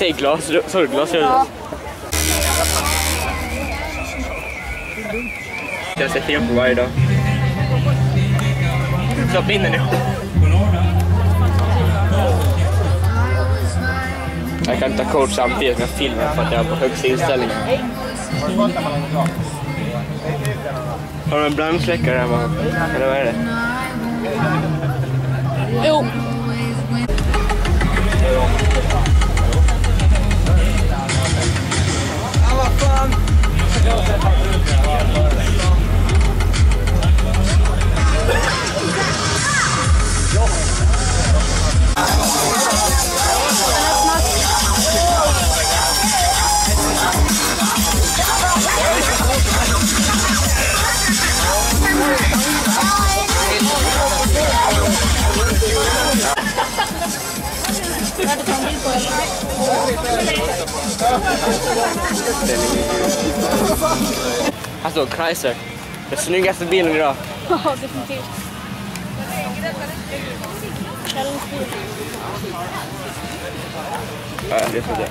Säg glas, sorgglas gör Ja. Jag sätter in på varje dag. Stoppa in den nu. Jag kan ta kort samtidigt som jag filmar för att jag är på högsta inställning. Har du en brandsläckare hemma? Eller vad är det? Jo. Alltså Chrysler. Den snyggaste bilen idag. Ja, definitivt. Ja, det får det.